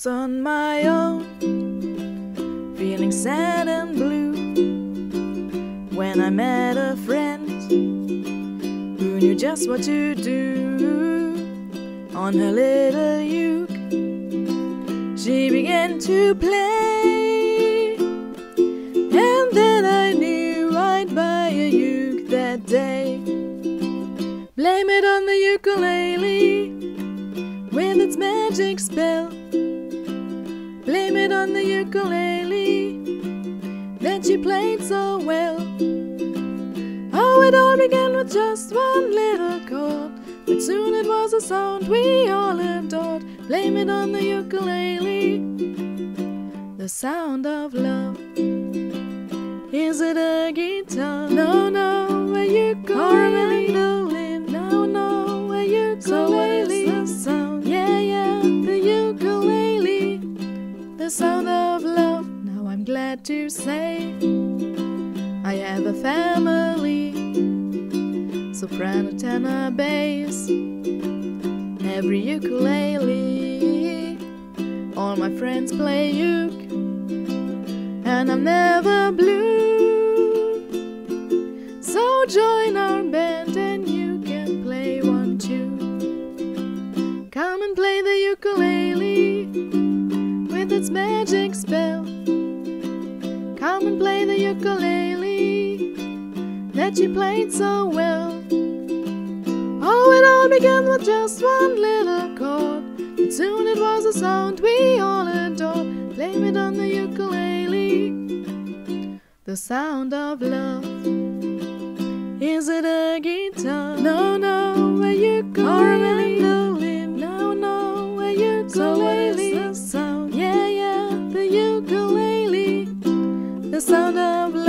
was on my own, feeling sad and blue. When I met a friend who knew just what to do on her little uke, she began to play. And then I knew I'd buy a uke that day. Blame it on the ukulele with its magic spell. Blame it on the ukulele that you played so well. Oh, it all began with just one little chord, but soon it was a sound we all adored. Blame it on the ukulele, the sound of love. Is it a guitar? No, no, To say I have a family, soprano, tenor, bass, every ukulele. All my friends play uke, and I'm never blue. So join our band and you can play one too. Come and play the ukulele with its magic spell. Come and play the ukulele that you played so well. Oh, it all began with just one little chord, but soon it was a sound we all adored. Blame it on the ukulele, the sound of love. Is it a guitar? No, no. the sound of